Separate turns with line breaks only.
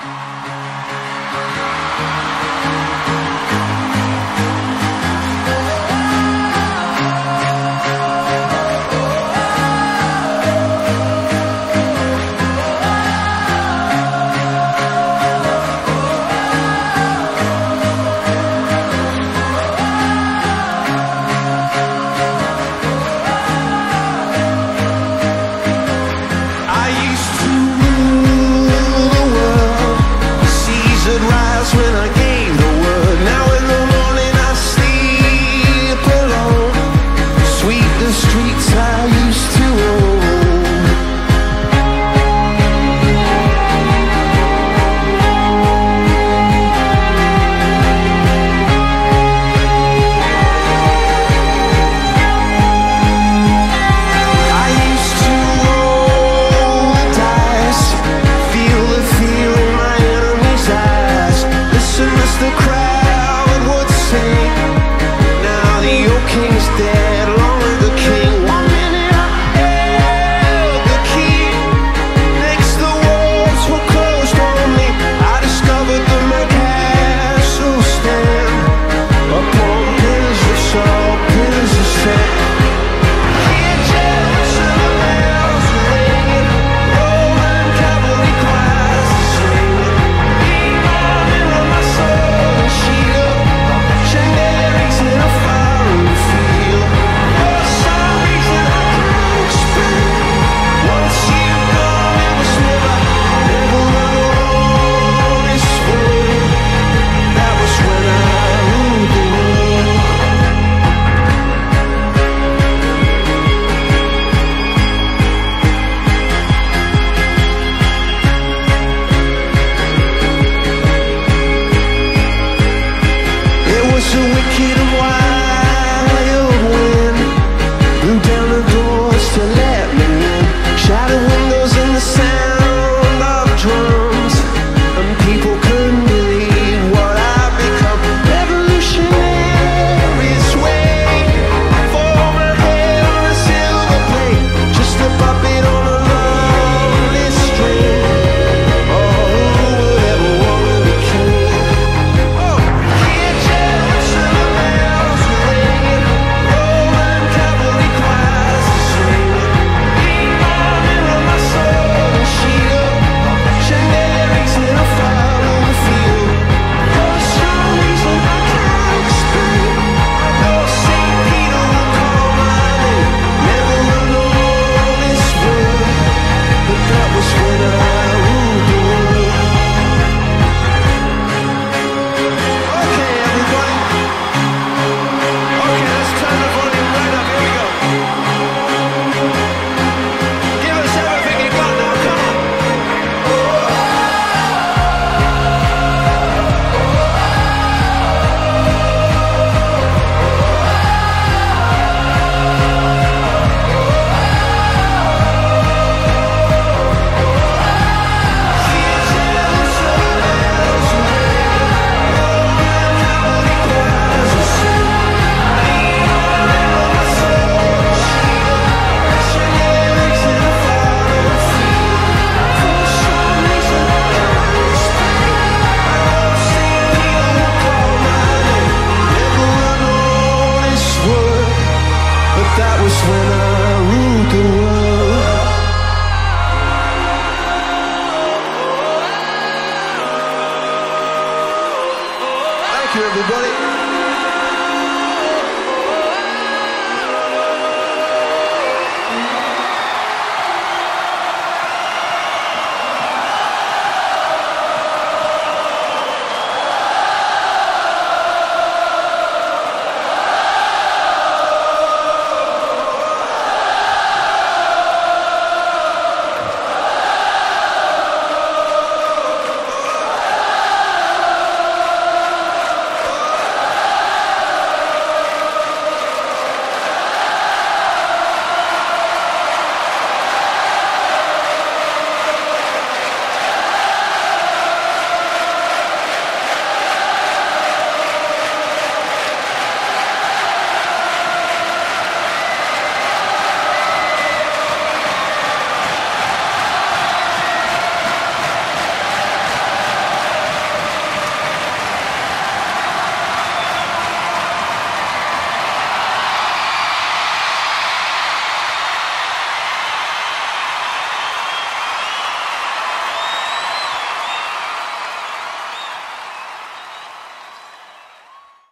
I I used to you, everybody.